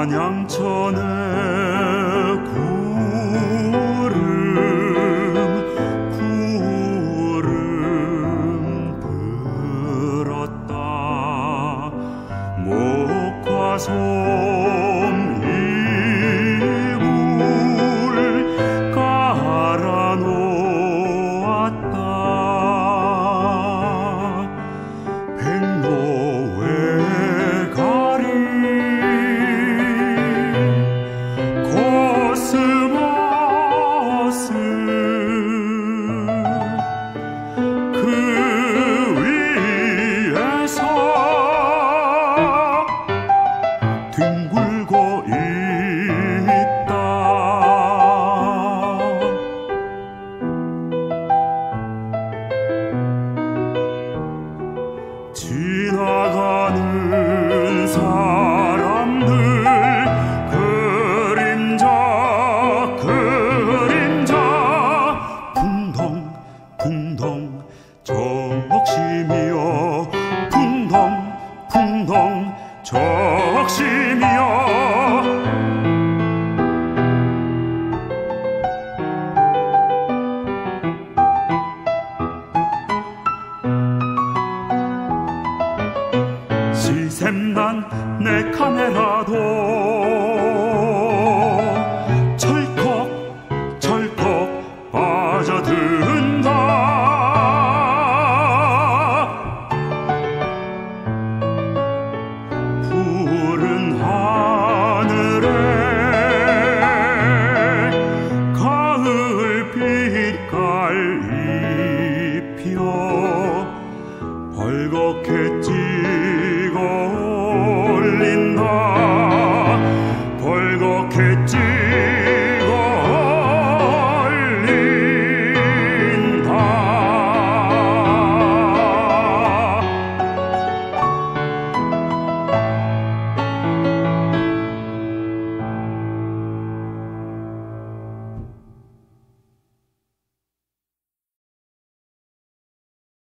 한양천에 구름 구름 들었다. 목화솜 지나가는 사람들 그림자 그림자. 붕덩 붕덩 적심이여. 붕덩 붕덩 적심이여 샘난 내 카메라도